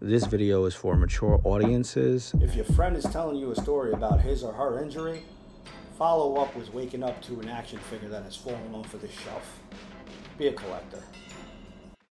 This video is for mature audiences. If your friend is telling you a story about his or her injury, follow up with waking up to an action figure that has fallen off of the shelf. Be a collector.